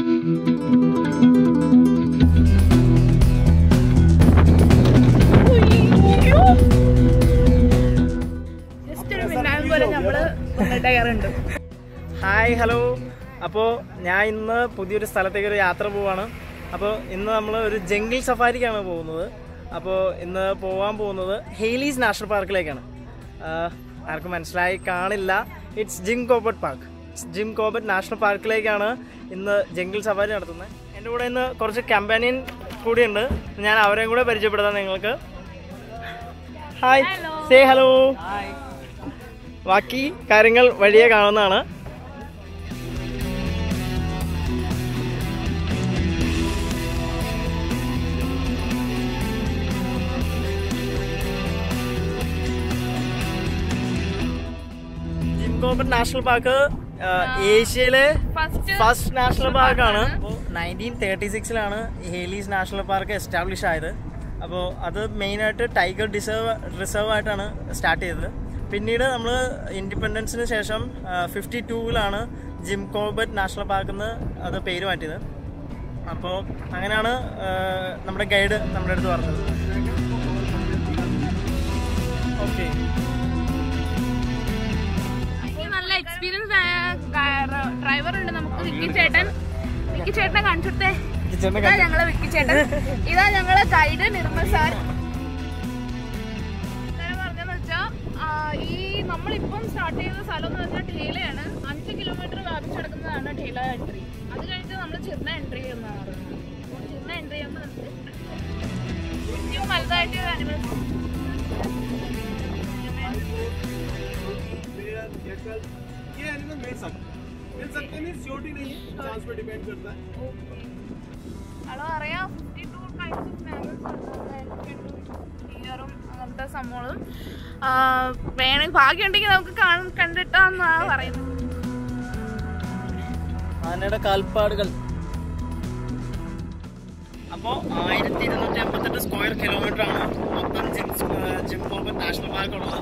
Hi hello അപ്പോൾ ഞാൻ ഇന്ന് പുതിയൊരു സ്ഥലത്തേക്ക് ഒരു യാത്ര പോവാണ്. അപ്പോൾ ഇന്ന് നമ്മൾ ഒരു ജംഗിൾ സഫാരിക്കാണ് പോകുന്നത്. അപ്പോൾ ഇന്ന് പോകാൻ പോകുന്നത് ഹെയ്ലീസ് നാഷണൽ പാർക്കിലേക്കാണ്. ആർക്കും മനസ്സിലായി കാണില്ല. It's Jim Corbett Jim Corbett national പാർക്കിലേക്കാണ് ഇന്ന് ജംഗിൾ സഫാരി നടത്തുന്നത്. എന്റെ കൂടെ ഇന്ന് കുറച്ച് കമ്പാനിയൻ കൂടിയുണ്ട്. ഞാൻ അവരെയും കൂടെ പരിചയപ്പെടുത്താം നിങ്ങൾക്ക്. ഹായ് സേ ഹലോ ബാക്കി കാര്യങ്ങൾ വഴിയെ കാണുന്നതാണ്. ജിം കോബറ്റ് നാഷണൽ പാർക്ക് ഏഷ്യയിലെ ഫസ്റ്റ് നാഷണൽ ആണ്. നയന്റീൻ തേർട്ടി സിക്സിലാണ് ഹേലീസ് നാഷണൽ പാർക്ക് എസ്റ്റാബ്ലിഷ് ആയത്. അപ്പോൾ അത് മെയിനായിട്ട് ടൈഗർ ഡിസേർവ് റിസർവ് ആയിട്ടാണ് സ്റ്റാർട്ട് ചെയ്തത്. പിന്നീട് നമ്മൾ ഇൻഡിപെൻഡൻസിന് ശേഷം ഫിഫ്റ്റി ടൂവിലാണ് ജിം കോബറ്റ് നാഷണൽ പാർക്ക് എന്ന് അത് പേര് മാറ്റിയത്. അപ്പോൾ അങ്ങനെയാണ് നമ്മുടെ ഗൈഡ് നമ്മുടെ അടുത്ത് പറഞ്ഞത്. ഓക്കെ ഡ്രൈവർ ഉണ്ട് നമുക്ക് വിക്കി ചേട്ടൻ വിക്കി ചേട്ടനെ കാണിച്ചിട്ടേ കിച്ചണിന്റെ ഇതാ ഞങ്ങളെ വിക്കി ചേട്ടൻ ഇതാ ഞങ്ങളെ ഗൈഡ് നിർമ്മൽ സാർ ഇന്നലെ പറഞ്ഞെന്ന് വെച്ചാ ആ, ഈ നമ്മളിപ്പം സ്റ്റാർട്ട് ചെയ്ത സ്ഥലം എന്ന് വെച്ചാൽ ഠേലയാണ് അഞ്ച് കിലോമീറ്റർ വ്യാപിച്ചെടുക്കുന്നതാണ് ഠേല എൻട്രി അത് കഴിഞ്ഞിട്ട് നമ്മൾ ചിർണ എൻട്രി ചെയ്യുന്നതാണ് പറയുന്നത് അപ്പോൾ ചിർണ എൻട്രി ചെയ്യുമ്പോൾ നമുക്ക് ഏറ്റവും വലുതായിട്ട് ഒരു animals ये एनिमल मिल सकते मिल सकते नहीं सियोरिटी नहीं है चांस पे डिपेंड करता है ഹലോ അറിയാം fifty two types of mammals ഡിയറും അങ്ങനത്തെ സംഭവങ്ങളും വേണമെങ്കിൽ ഭാഗ്യമുണ്ടെങ്കിൽ നമുക്ക് കാണ- കണ്ടിട്ടാന്നാണ് പറയുന്നത് ആനയുടെ കാൽപ്പാടുകൾ അപ്പോൾ ആയിരത്തി ഇരുന്നൂറ്റി അമ്പത്തെട്ട് സ്ക്വയർ കിലോമീറ്റർ ആണ് മൊത്തം Jim Jim Corbett National Park ഉള്ളത്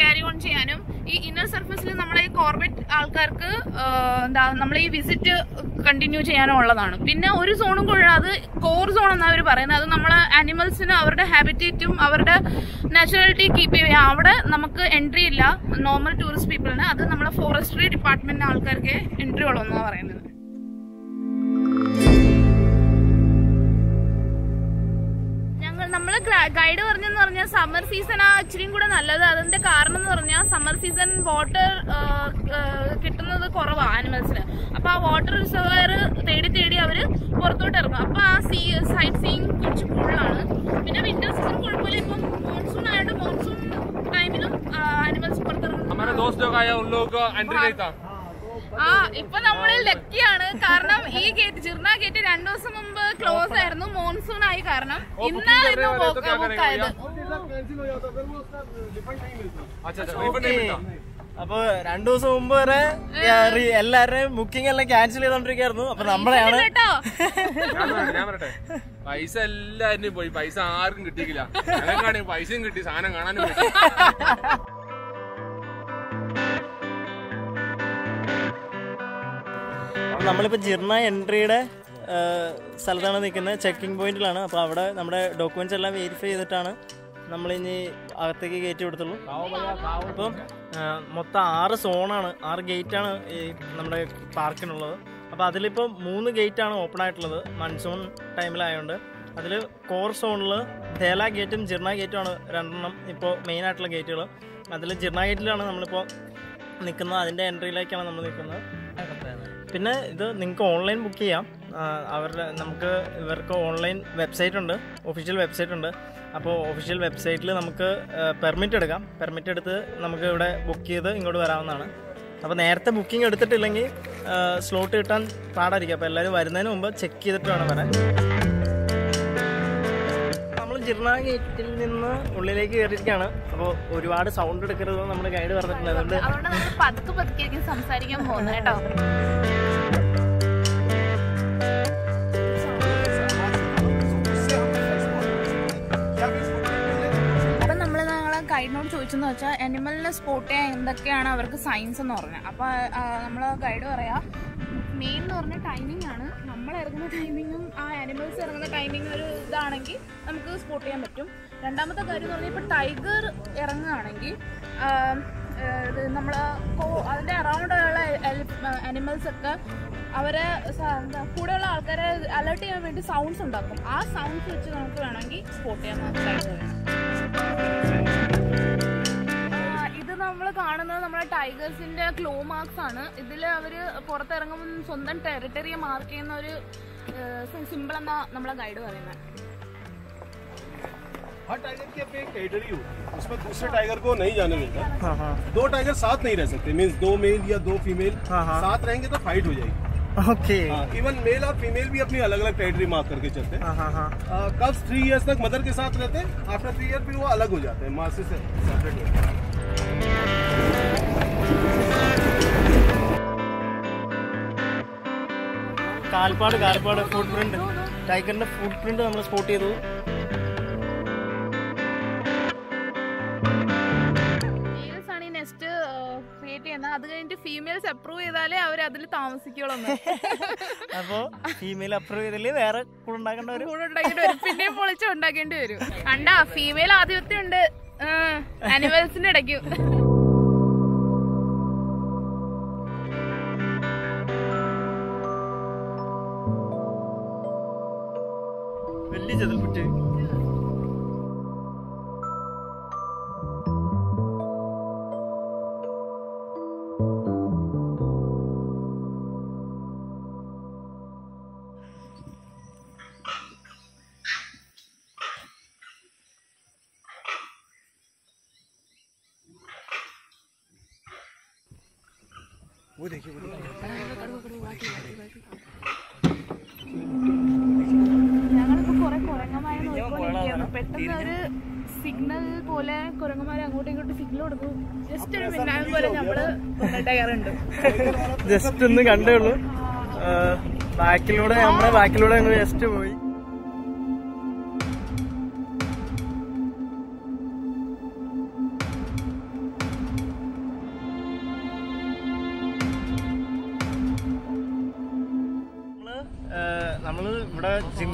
ക്യാരി ഓൺ ചെയ്യാനും ഈ ഇന്നർ സർഫസിൽ നമ്മളെ ഈ കോർബറ്റ് ആൾക്കാർക്ക് എന്താ നമ്മൾ ഈ വിസിറ്റ് കണ്ടിന്യൂ ചെയ്യാനും ഉള്ളതാണ്. പിന്നെ ഒരു സോണും കൂടാതെ കോർ സോൺ എന്നാണ് അവർ പറയുന്നത്. അത് നമ്മളെ ആനിമൽസിന് അവരുടെ ഹാബിറ്റേറ്റും അവരുടെ നാച്ചുറാലിറ്റി കീപ്പ് ചെയ്യുക അവിടെ നമുക്ക് എൻട്രി ഇല്ല. നോർമൽ ടൂറിസ്റ്റ് പീപ്പിളിന് അത് നമ്മളെ ഫോറസ്ട്രി ഡിപ്പാർട്ട്മെന്റിന്റെ ആൾക്കാർക്ക് എൻട്രി ഉള്ളൂ എന്നാണ് പറയുന്നത്. ഞങ്ങൾ നമ്മൾ ഗൈഡ് പറഞ്ഞെന്ന് പറഞ്ഞാൽ സമ്മർ സീസൺ ആ ഇച്ചിരിയും കൂടെ നല്ലത്. അതിന്റെ കാരണം എന്ന് പറഞ്ഞാൽ സമ്മർ സീസൺ വാട്ടർ കിട്ടുന്നത് കുറവാണ് ആനിമൽസിന് അപ്പൊ ആ വാട്ടർ റിസർവയർ തേടി തേടി അവർ പുറത്തോട്ട് ഇറങ്ങും. അപ്പൊ ആ സീ സൈറ്റ് സീയിങ് കുറച്ച് കൂടുതലാണ്. പിന്നെ വിന്റർ സീസൺ കുഴപ്പമില്ല. ഇപ്പം മോൺസൂൺ ആയിട്ട് മോൺസൂൺ ടൈമിലും ആനിമൽസ് പുറത്തിറങ്ങും. ആ ഇപ്പൊ നമ്മൾ ലക്കിയാണ്. കാരണം ഈ ഗേറ്റ് ജിർണ ഗേറ്റ് രണ്ടു ദിവസം മുമ്പ് ക്ലോസ് ആയിരുന്നു. മോൺസൂൺ ആയി കാരണം oh, ഇന്നായിരുന്നു ബുക്ക് അപ്പൊ രണ്ടു ദിവസം മുമ്പ് വരെ എല്ലാവരുടെയും ബുക്കിംഗ് എല്ലാം ക്യാൻസൽ ചെയ്തോണ്ടിരിക്കായിരുന്നു. അപ്പൊ നമ്മളെയാണ് പൈസ എല്ലാരും പോയി. പൈസ ആർക്കും കിട്ടിയില്ല പൈസയും കിട്ടി സാധനം കാണാനും കിട്ടി അപ്പൊ നമ്മളിപ്പോ ജിർണ എൻട്രിയുടെ സ്ഥലത്താണ് നിൽക്കുന്നത് ചെക്കിംഗ് പോയിന്റിലാണ് അപ്പോൾ അവിടെ നമ്മുടെ ഡോക്യുമെന്റ്സ് എല്ലാം വെരിഫൈ ചെയ്തിട്ടാണ് നമ്മളിനി അകത്തേക്ക് കയറ്റി കൊടുത്തുള്ളൂ അപ്പം മൊത്തം ആറ് സോണാണ് ആറ് ഗേറ്റാണ് ഈ നമ്മുടെ പാർക്കിനുള്ളത്. അപ്പോൾ അതിലിപ്പോൾ മൂന്ന് ഗേറ്റാണ് ഓപ്പൺ ആയിട്ടുള്ളത് മൺസൂൺ ടൈമിലായതുകൊണ്ട് അതിൽ കോർ സോണിൽ ധേല ഗേറ്റും ജിർണ ഗേറ്റുമാണ് രണ്ടെണ്ണം ഇപ്പോൾ മെയിൻ ആയിട്ടുള്ള ഗേറ്റുകൾ അതിൽ ജിർണ ഗേറ്റിലാണ് നമ്മളിപ്പോൾ നിൽക്കുന്നത്. അതിന്റെ എൻട്രിയിലേക്കാണ് നമ്മൾ നിൽക്കുന്നത്. പിന്നെ ഇത് നിങ്ങൾക്ക് ഓൺലൈൻ ബുക്ക് ചെയ്യാം. അവരുടെ നമുക്ക് ഇവർക്ക് ഓൺലൈൻ വെബ്സൈറ്റ് ഉണ്ട്. ഒഫീഷ്യൽ വെബ്സൈറ്റ് ഉണ്ട്. അപ്പോൾ ഒഫീഷ്യൽ വെബ്സൈറ്റിൽ നമുക്ക് പെർമിറ്റ് എടുക്കാം. പെർമിറ്റ് എടുത്ത് നമുക്ക് ഇവിടെ ബുക്ക് ചെയ്ത് ഇങ്ങോട്ട് വരാവുന്നതാണ്. അപ്പോൾ നേരത്തെ ബുക്കിംഗ് എടുത്തിട്ടില്ലെങ്കിൽ സ്ലോട്ട് കിട്ടാൻ പാടായിരിക്കും. അപ്പോൾ എല്ലാവരും വരുന്നതിന് മുമ്പ് ചെക്ക് ചെയ്തിട്ട് വേണം വരാൻ. നമ്മൾ ജിർണ ഗേറ്റിൽ നിന്ന് ഉള്ളിലേക്ക് കയറിയിരിക്കുകയാണ്. അപ്പോൾ ഒരുപാട് സൗണ്ട് എടുക്കരുത് നമ്മൾ ഗൈഡ് പറഞ്ഞിട്ടുണ്ട്. അതുകൊണ്ട് സംസാരിക്കാൻ പോകുന്നത് കേട്ടോ. ചോദിച്ചെന്ന് വെച്ചാൽ അനിമലിനെ സ്പോട്ട് ചെയ്യാൻ എന്തൊക്കെയാണ് അവർക്ക് സയൻസ് എന്ന് പറഞ്ഞത്? അപ്പോൾ നമ്മൾ ഗൈഡ് പറയാം മെയിൻ എന്ന് പറഞ്ഞ ടൈമിംഗ് ആണ്. നമ്മൾ ഇറങ്ങുന്ന ടൈമിങ്ങും ആ അനിമൽസ് ഇറങ്ങുന്ന ടൈമിംഗ് ഒരു ഇതാണെങ്കിൽ നമുക്ക് സ്പോട്ട് ചെയ്യാൻ പറ്റും. രണ്ടാമത്തെ കാര്യം എന്ന് പറഞ്ഞാൽ ഇപ്പോൾ ടൈഗർ ഇറങ്ങുകയാണെങ്കിൽ ഇത് നമ്മൾ അതിന്റെ അറൗണ്ടുള്ള അനിമൽസൊക്കെ അവരെ എന്താ കൂടെയുള്ള ആൾക്കാരെ അലേർട്ട് ചെയ്യാൻ വേണ്ടി സൗണ്ട്സ് ഉണ്ടാക്കും. ആ സൗണ്ട്സ് വെച്ച് നമുക്ക് വേണമെങ്കിൽ സ്പോട്ട് ചെയ്യാൻ മനസ്സിലായിട്ട് ഇത് നമ്മൾ കാണുന്നത് നമ്മുടെ ടൈഗേഴ്സിന്റെ ക്ലോ മാർക്സ് ആണ് ഇതിൽ അവര് പുറത്തിറങ്ങുമ്പോൾ സ്വന്തം ടെറിട്ടറിയെ മാർക്ക് ചെയ്യുന്ന ഒരു സിമ്പിൾ എന്നാ നമ്മളെ ഗൈഡ് പറയുന്നത് हर टाइगर की अपनी एक टेरिटरी होती है उसमें दूसरे टाइगर को नहीं जाने मिलता हाँ हाँ दो टाइगर साथ नहीं रह सकते मीन्स दो मेल या दो फीमेल हाँ, हाँ। साथ रहेंगे तो फाइट हो जाएगी ओके इवन मेल और फीमेल भी अपनी अलग अलग टेरिटरी मार्क करके चलते हैं हाँ हाँ हाँ कब्स थ्री इयर्स तक मदर के साथ रहते हैं आफ्टर थ्री ईयर फिर वो अलग हो जाते हैं माँ से सेपरेट हो जाते हैं കാൽപ്പാട് കാൽപ്പാട് ഫുട് പ്രിന്റ് ടൈഗറിന്റെ ഫുട് പ്രിന്റ് നമ്മൾ സ്പോട്ട് ചെയ്തു അപ്രൂവ് ചെയ്താലേ അവർ അതിൽ താമസിക്കുള്ളൂ. അപ്പോ ഫീമെയിൽ അപ്രൂവ് ചെയ്തില്ലേ വേറെ കൂടെ ഉണ്ടാക്കേണ്ട കൂടെ ഉണ്ടാക്കിയിട്ട് വരും. പിന്നെയും പൊളിച്ച് ഉണ്ടാക്കേണ്ടി വരും. കണ്ടാ ഫീമെയിൽ ആധിപത്യം ഉണ്ട് ആനിമൽസിന്റെ ഇടയ്ക്ക്. ഞങ്ങളിപ്പോ കുറെ കുരങ്ങന്മാരെ നോക്കിക്കൊണ്ടിരിക്കുകയാണ്. പെട്ടെന്ന് ഒരു സിഗ്നൽ പോലെ കുരങ്ങന്മാരെ അങ്ങോട്ടും ഇങ്ങോട്ടും സിഗ്നൽ കൊടുക്കും. ജസ്റ്റ് ഒരു മിന്നായം പോലെ നമ്മൾ കയറുണ്ട് ജസ്റ്റ് ഒന്ന് കണ്ടേ ഉള്ളൂ. ബാക്കിലൂടെ നമ്മുടെ ബാക്കിലൂടെ ഞങ്ങൾ ജസ്റ്റ് പോയി.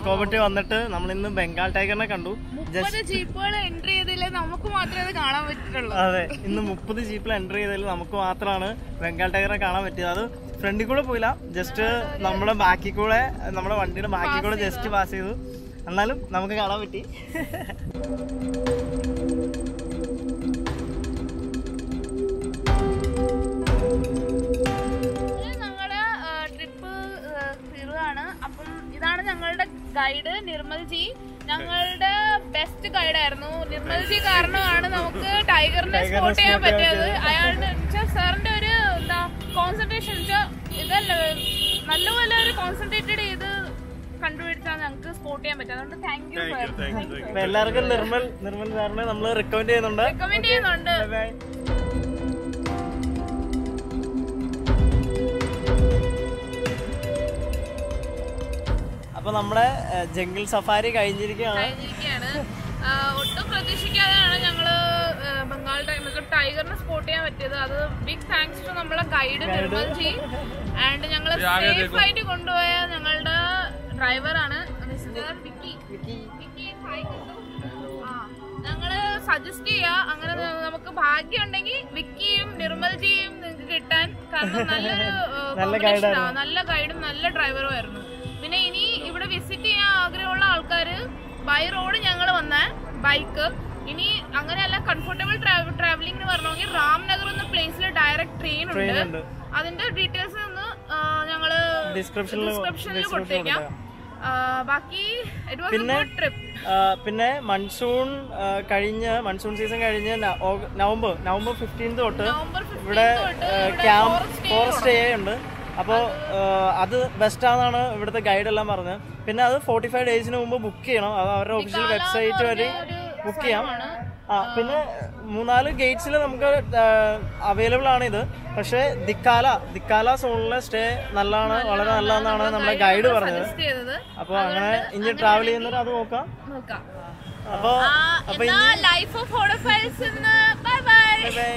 ജിം വന്നിട്ട് നമ്മൾ ഇന്ന് ബംഗാൾ ടൈഗറിനെ കണ്ടു. ജീപ്പുകൾ എൻട്രി ചെയ്തില്ലേ നമുക്ക് മാത്രമേ കാണാൻ പറ്റുള്ളൂ. അതെ ഇന്ന് മുപ്പത് ജീപ്പിൽ എൻട്രി ചെയ്തതിൽ നമുക്ക് മാത്രമാണ് ബംഗാൾ ടൈഗറിനെ കാണാൻ പറ്റിയത്. അത് ഫ്രണ്ടിൽ കൂടെ പോയില്ല ജസ്റ്റ് നമ്മുടെ ബാക്കിൽ കൂടെ നമ്മുടെ വണ്ടിയുടെ ബാക്കിൽ കൂടെ ജസ്റ്റ് പാസ് ചെയ്തു. എന്നാലും നമുക്ക് കാണാൻ പറ്റി. ഗൈഡ് നിർമ്മൽ ജി ഞങ്ങളുടെ ബെസ്റ്റ് ഗൈഡ് ആയിരുന്നു. നിർമ്മൽജി കാരണമാണ് നമുക്ക് ടൈഗറിനെ സ്പോട്ട് ചെയ്യാൻ പറ്റിയത്. അയാളുടെ സാറിന്റെ ഒരു എന്താ കോൺസെൻട്രേഷൻ ഇതല്ല നല്ലപോലെ ഒരു കോൺസെൻട്രേറ്റഡ് ചെയ്ത് കണ്ടുപിടിച്ചാൽ ഞങ്ങൾക്ക് സ്പോട്ട് ചെയ്യാൻ പറ്റും അതുകൊണ്ട് താങ്ക് യു താങ്ക് യു എല്ലാവർക്കും നിർമ്മൽ നിർമ്മൽ സാറിനെ നമ്മൾ റെക്കമെൻഡ് ചെയ്യുന്നുണ്ട്. റെക്കമെൻഡ് ചെയ്യുന്നുണ്ട്. അപ്പൊ നമ്മുടെ ജംഗിൾ സഫാരി കഴിഞ്ഞിരിക്കുകയാണ്. ഒട്ടും പ്രതീക്ഷിക്കാതെയാണ് ഞങ്ങൾ ബംഗാൾ ടൈഗർ ടൈഗറിനെ സ്പോട്ട് ചെയ്യാൻ പറ്റിയത്. അത് ബിഗ് താങ്ക്സ് ടു നമ്മളെ ഗൈഡ് നിർമ്മൽ ജി ആൻഡ് ഞങ്ങൾ സേഫ് ആയിട്ട് കൊണ്ടുപോയ ഞങ്ങളുടെ ഡ്രൈവറാണ് ഞങ്ങൾ സജസ്റ്റ് ചെയ്യാ. അങ്ങനെ നമുക്ക് ഭാഗ്യം ഉണ്ടെങ്കിൽ വിക്കിയും നിർമ്മൽജിയും നിങ്ങൾക്ക് കിട്ടാൻ കാരണം നല്ലൊരു നല്ല ഗൈഡും നല്ല ഡ്രൈവറും ആയിരുന്നു. ആഗ്രഹമുള്ള ആൾക്കാർ ബൈ റോഡ് ഞങ്ങൾ വന്ന. ബൈക്ക് ഇനി അങ്ങനെയല്ല കംഫർട്ടബിൾ ട്രാവലിംഗ് എന്ന് പറഞ്ഞെങ്കിൽ രാംനഗർ എന്ന പ്ലേസിൽ ഡയറക്റ്റ് ട്രെയിൻ ഉണ്ട്. അതിന്റെ ഡീറ്റെയിൽസ് ഒന്ന് ഞങ്ങൾ ഞങ്ങൾ ഡിസ്ക്രിപ്ഷനിൽ കൊടുത്തേക്കാം. ബാക്കി പിന്നെ- പിന്നെ മൺസൂൺ കഴിഞ്ഞ് മൺസൂൺ സീസൺ കഴിഞ്ഞ് നവംബർ നവംബർ ഫിഫ്റ്റീൻത് തൊട്ട് ഇവിടെ 15th ക്യാമ്പ് ഫോറസ്റ്റ് ഏ ഉണ്ട്. അപ്പോൾ അത് ബെസ്റ്റ് ആണെന്നാണ് ഇവിടുത്തെ ഗൈഡ് എല്ലാം പറഞ്ഞത്. പിന്നെ അത് ഫോർട്ടി ഫൈവ് ഡേയ്സിന് മുമ്പ് ബുക്ക് ചെയ്യണം. അത് അവരുടെ ഒഫീഷ്യൽ വെബ്സൈറ്റ് വഴി ബുക്ക് ചെയ്യാം. ആ പിന്നെ മൂന്നാൽ ഗേറ്റ്സിൽ നമുക്ക് അവൈലബിൾ ആണ് ഇത്. പക്ഷേ ദിക്കാല ദിക്കാല സോണിലെ സ്റ്റേ നല്ലതാണ് വളരെ നല്ലതെന്നാണ് നമ്മുടെ ഗൈഡ് പറഞ്ഞത്. അപ്പോൾ അങ്ങനെ ഇനി ട്രാവൽ ചെയ്യുന്നവർ അത് നോക്കാം. അപ്പോൾ ബൈ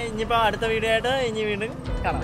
ഇനിയിപ്പോൾ അടുത്ത വീഡിയോ ആയിട്ട് ഇനി വീണ്ടും കാണാം.